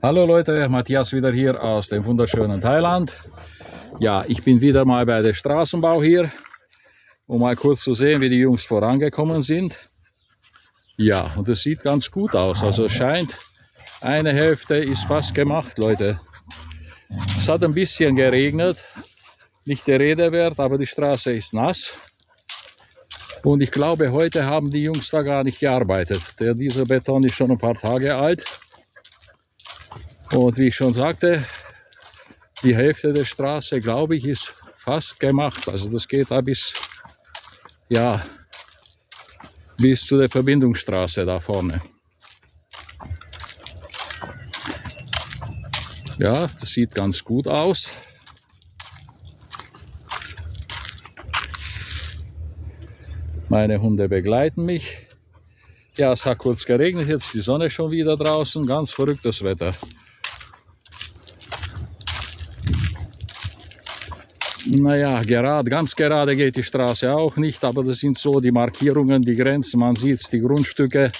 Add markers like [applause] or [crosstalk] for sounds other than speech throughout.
Hallo Leute, Matthias wieder hier aus dem wunderschönen Thailand. Ja, ich bin wieder mal bei der Straßenbau hier, um mal kurz zu sehen, wie die Jungs vorangekommen sind. Ja, und es sieht ganz gut aus. Also es scheint, eine Hälfte ist fast gemacht, Leute. Es hat ein bisschen geregnet, nicht der Rede wert, aber die Straße ist nass. Und ich glaube, heute haben die Jungs da gar nicht gearbeitet. Der, dieser Beton ist schon ein paar Tage alt. Und wie ich schon sagte, die Hälfte der Straße, glaube ich, ist fast gemacht. Also das geht da bis, ja, bis zu der Verbindungsstraße da vorne. Ja, das sieht ganz gut aus. Meine Hunde begleiten mich. Ja, es hat kurz geregnet, jetzt ist die Sonne schon wieder draußen. Ganz verrücktes Wetter. Naja, gerade, ganz gerade geht die Straße auch nicht, aber das sind so die Markierungen, die Grenzen. Man sieht die Grundstücke,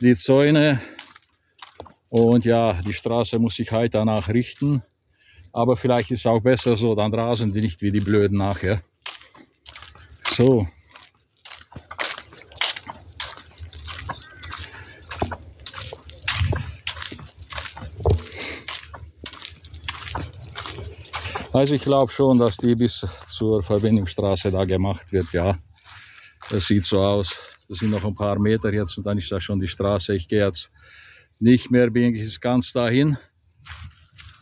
die Zäune. Und ja, die Straße muss sich halt danach richten. Aber vielleicht ist es auch besser so, dann rasen die nicht wie die Blöden nachher. So. Also ich glaube schon, dass die bis zur Verbindungsstraße da gemacht wird, ja. Das sieht so aus. Das sind noch ein paar Meter jetzt und dann ist da schon die Straße. Ich gehe jetzt nicht mehr bis ganz dahin.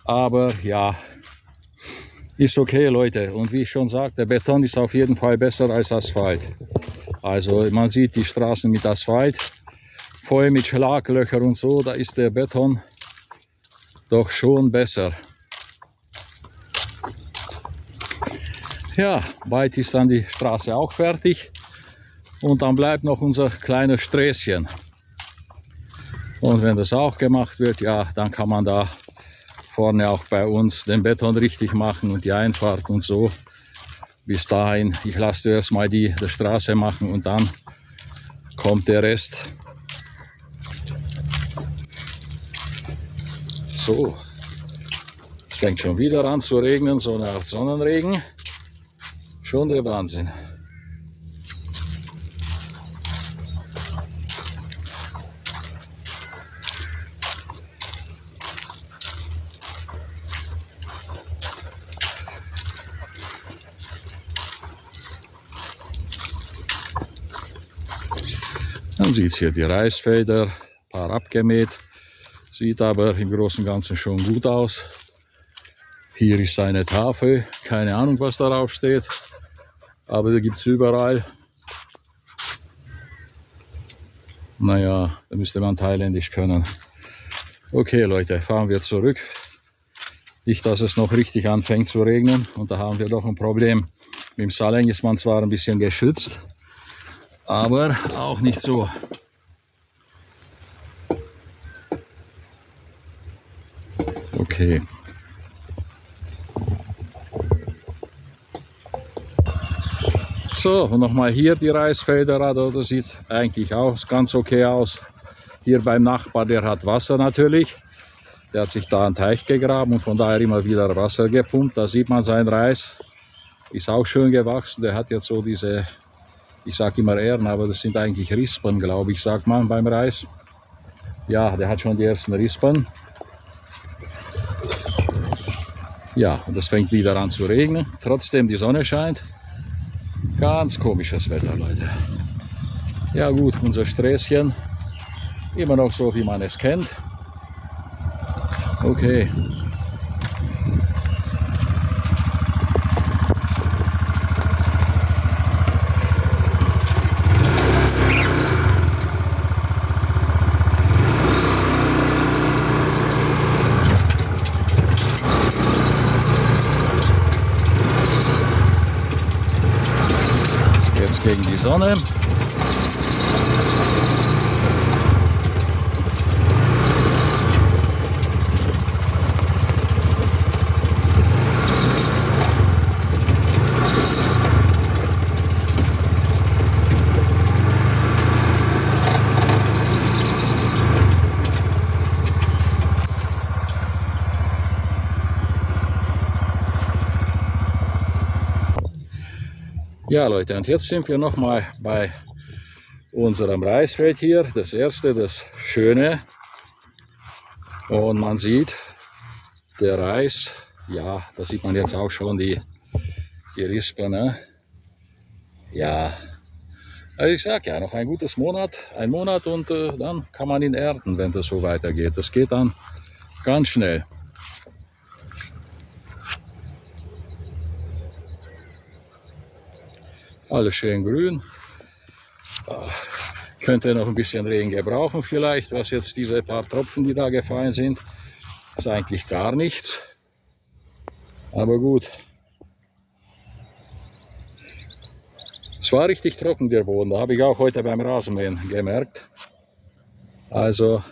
Aber ja, ist okay, Leute. Und wie ich schon sagte, Beton ist auf jeden Fall besser als Asphalt. Also man sieht die Straßen mit Asphalt, voll mit Schlaglöchern und so, da ist der Beton doch schon besser. Ja, bald ist dann die Straße auch fertig. Und dann bleibt noch unser kleines Sträßchen. Und wenn das auch gemacht wird, ja, dann kann man da vorne auch bei uns den Beton richtig machen und die Einfahrt und so. Bis dahin, ich lasse erst mal die, die Straße machen und dann kommt der Rest. So, es fängt schon wieder an zu regnen, so eine Art Sonnenregen. Schon der Wahnsinn. Man sieht hier die Reisfelder, ein paar abgemäht. Sieht aber im Großen und Ganzen schon gut aus. Hier ist eine Tafel, keine Ahnung was darauf steht. Aber da gibt es überall. Naja, da müsste man thailändisch können. Okay Leute, fahren wir zurück. Nicht, dass es noch richtig anfängt zu regnen. Und da haben wir doch ein Problem. Mit dem Saleng ist man zwar ein bisschen geschützt, aber auch nicht so. Okay. So, und nochmal hier die Reisfelder, das sieht eigentlich auch ganz okay aus. Hier beim Nachbar, der hat Wasser natürlich. Der hat sich da einen Teich gegraben und von daher immer wieder Wasser gepumpt. Da sieht man sein Reis. Ist auch schön gewachsen. Der hat jetzt so diese, ich sage immer Ähren, aber das sind eigentlich Rispen, glaube ich, sagt man beim Reis. Ja, der hat schon die ersten Rispen. Ja, und es fängt wieder an zu regnen. Trotzdem die Sonne scheint. Ganz komisches Wetter, Leute. Ja gut, unser Sträßchen. Immer noch so, wie man es kennt. Okay. Gegen die Sonne. Ja Leute, und jetzt sind wir nochmal bei unserem Reisfeld hier. Das erste, das Schöne. Und man sieht, der Reis, ja, da sieht man jetzt auch schon die, die Rispe, ne? Ja, also ich sag ja, noch ein gutes Monat, ein Monat und äh, dann kann man ihn ernten, wenn das so weitergeht. Das geht dann ganz schnell. Alles schön grün. Ah, könnte noch ein bisschen Regen gebrauchen vielleicht, was jetzt diese paar Tropfen, die da gefallen sind, ist eigentlich gar nichts. Aber gut. Es war richtig trocken der Boden, da habe ich auch heute beim Rasenmähen gemerkt. Also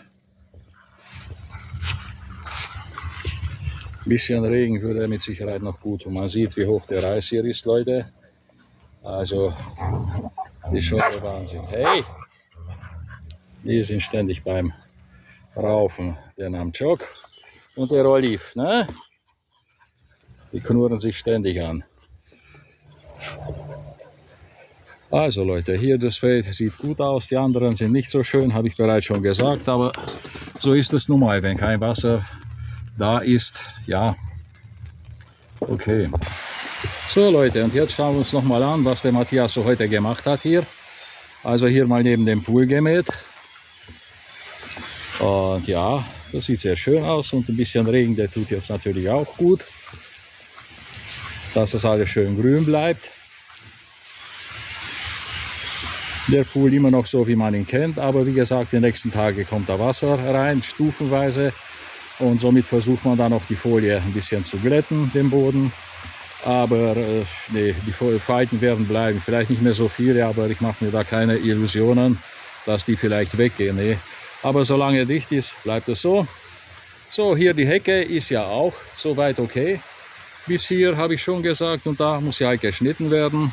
ein bisschen Regen würde mit Sicherheit noch gut und man sieht, wie hoch der Reis hier ist, Leute. Also, das ist schon der Wahnsinn. Hey! Die sind ständig beim Raufen. Der Namchok und der Oliv, ne? Die knurren sich ständig an. Also Leute, hier das Feld sieht gut aus, die anderen sind nicht so schön, habe ich bereits schon gesagt, aber so ist es nun mal, wenn kein Wasser da ist, ja, okay. So Leute, und jetzt schauen wir uns noch mal an, was der Matthias so heute gemacht hat hier. Also hier mal neben dem Pool gemäht. Und ja, das sieht sehr schön aus und ein bisschen Regen, der tut jetzt natürlich auch gut. Dass das alles schön grün bleibt. Der Pool immer noch so, wie man ihn kennt, aber wie gesagt, die nächsten Tage kommt da Wasser rein, stufenweise. Und somit versucht man dann auch die Folie ein bisschen zu glätten, den Boden. Aber äh, nee, die Falten werden bleiben. Vielleicht nicht mehr so viele, aber ich mache mir da keine Illusionen, dass die vielleicht weggehen. Nee. Aber solange dicht ist, bleibt es so. So, hier die Hecke ist ja auch soweit okay. Bis hier habe ich schon gesagt und da muss ja halt geschnitten werden.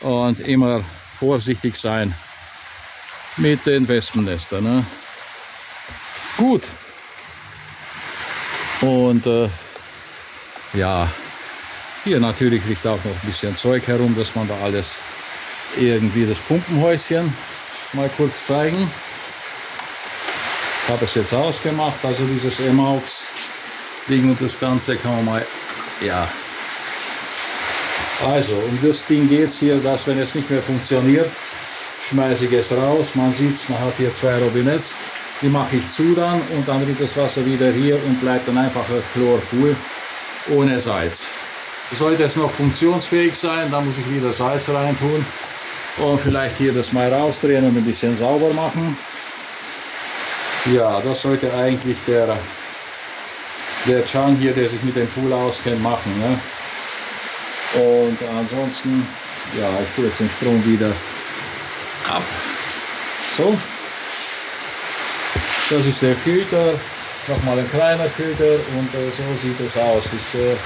Und immer vorsichtig sein mit den Wespennestern. Ne? Gut. Und äh, ja, hier natürlich liegt auch noch ein bisschen Zeug herum, dass man da alles irgendwie das Pumpenhäuschen mal kurz zeigen. Ich habe es jetzt ausgemacht, also dieses Emaux Ding und das Ganze kann man mal, ja. Also, um das Ding geht es hier, dass wenn es nicht mehr funktioniert, schmeiße ich es raus. Man sieht es, man hat hier zwei Robinetts. Die mache ich zu dann und dann wird das Wasser wieder hier und bleibt dann einfach ein Chlorpool ohne Salz. Sollte es noch funktionsfähig sein, dann muss ich wieder Salz reintun und vielleicht hier das mal rausdrehen und ein bisschen sauber machen. Ja, das sollte eigentlich der, der Chang hier, der sich mit dem Pool auskennt, machen. Ne? Und ansonsten, ja, ich tue jetzt den Strom wieder ab. So, das ist der Filter, nochmal ein kleiner Filter und äh, so sieht es aus. Ist, äh,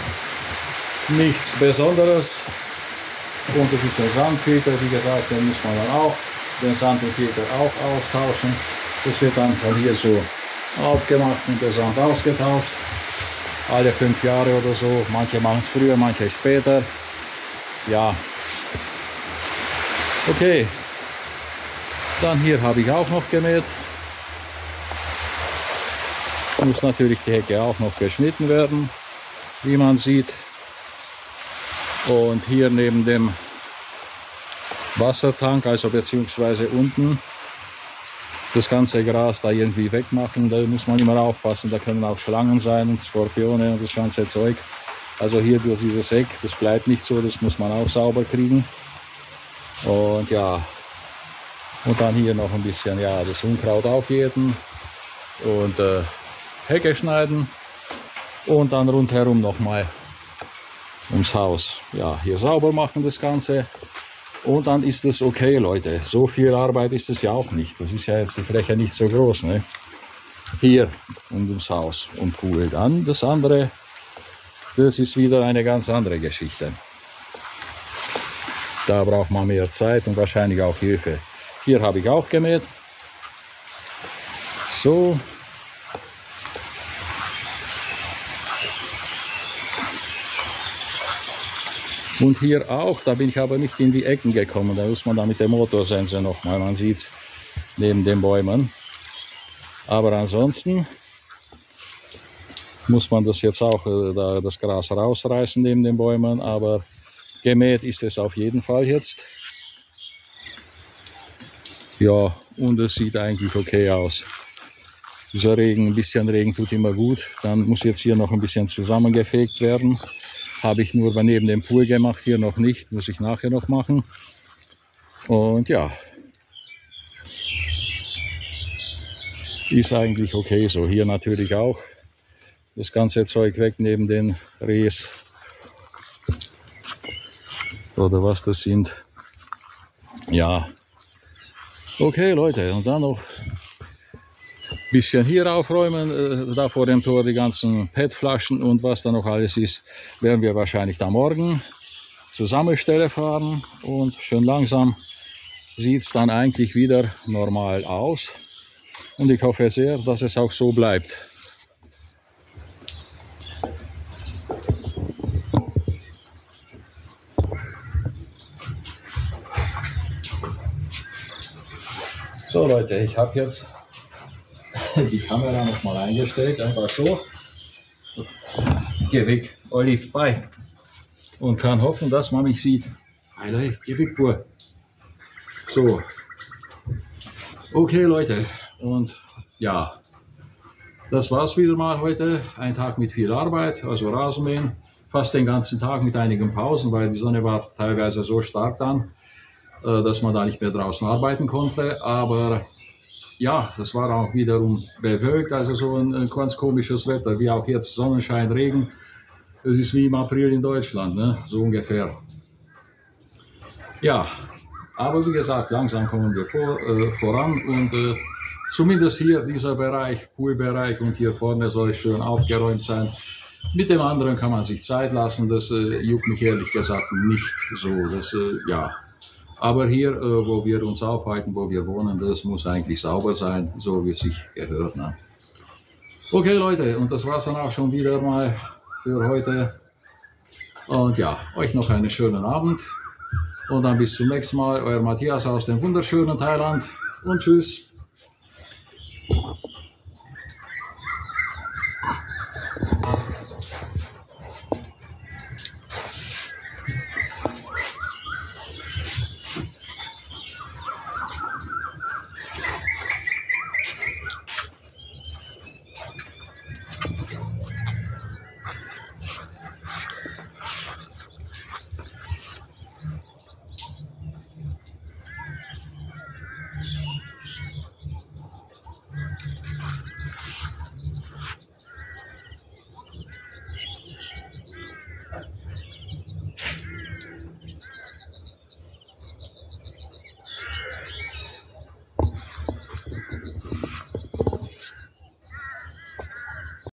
nichts Besonderes. Und es ist ein Sandfilter, wie gesagt, den muss man dann auch, den Sand und Filter auch austauschen. Das wird dann von hier so aufgemacht und der Sand ausgetauscht. Alle fünf Jahre oder so. Manche machen es früher, manche später. Ja. Okay. Dann hier habe ich auch noch gemäht. Muss natürlich die Hecke auch noch geschnitten werden, wie man sieht. Und hier neben dem Wassertank, also beziehungsweise unten, das ganze Gras da irgendwie wegmachen. Da muss man immer aufpassen, da können auch Schlangen sein und Skorpione und das ganze Zeug. Also hier durch dieses Eck, das bleibt nicht so, das muss man auch sauber kriegen. Und ja, und dann hier noch ein bisschen, ja, das Unkraut aufjäten und äh, Hecke schneiden und dann rundherum nochmal ums Haus. Ja, hier sauber machen das Ganze. Und dann ist es okay, Leute. So viel Arbeit ist es ja auch nicht. Das ist ja jetzt die Fläche nicht so groß. Ne? Hier und ums Haus und Pool. Dann das andere, das ist wieder eine ganz andere Geschichte. Da braucht man mehr Zeit und wahrscheinlich auch Hilfe. Hier habe ich auch gemäht. So, Und hier auch, da bin ich aber nicht in die Ecken gekommen. Da muss man da mit der Motorsense nochmal, man sieht es neben den Bäumen. Aber ansonsten muss man das jetzt auch, äh, da, das Gras rausreißen neben den Bäumen. Aber gemäht ist es auf jeden Fall jetzt. Ja, und es sieht eigentlich okay aus. Dieser Regen, ein bisschen Regen tut immer gut. Dann muss jetzt hier noch ein bisschen zusammengefegt werden. Habe ich nur neben dem Pool gemacht, hier noch nicht, muss ich nachher noch machen. Und ja, ist eigentlich okay so. Hier natürlich auch das ganze Zeug weg neben den Rehs oder was das sind. Ja, okay Leute, und dann noch bisschen hier aufräumen, äh, da vor dem Tor die ganzen PET-Flaschen und was da noch alles ist, werden wir wahrscheinlich da morgen zur Sammelstelle fahren und schön langsam sieht es dann eigentlich wieder normal aus. Und ich hoffe sehr, dass es auch so bleibt. So Leute, ich habe jetzt [laughs] die Kamera noch mal eingestellt, einfach so. Geh weg, Olive, bei. Und kann hoffen, dass man mich sieht. Alter, geh weg, Bur. So. Okay, Leute. Und ja, das war's wieder mal heute. Ein Tag mit viel Arbeit, also Rasenmähen. Fast den ganzen Tag mit einigen Pausen, weil die Sonne war teilweise so stark dann, äh, dass man da nicht mehr draußen arbeiten konnte. Aber ja, das war auch wiederum bewölkt, also so ein, ein, ganz komisches Wetter, wie auch jetzt Sonnenschein, Regen. Das ist wie im April in Deutschland, ne? so ungefähr. Ja, aber wie gesagt, langsam kommen wir vor, äh, voran und äh, zumindest hier dieser Bereich, Poolbereich und hier vorne soll es schön aufgeräumt sein. Mit dem anderen kann man sich Zeit lassen, das äh, juckt mich ehrlich gesagt nicht so. Das, äh, ja, aber hier, äh, wo wir uns aufhalten, wo wir wohnen, das muss eigentlich sauber sein, so wie es sich gehört. Ne? Okay Leute, und das war es dann auch schon wieder mal für heute. Und ja, euch noch einen schönen Abend. Und dann bis zum nächsten Mal, euer Matthias aus dem wunderschönen Thailand. Und tschüss.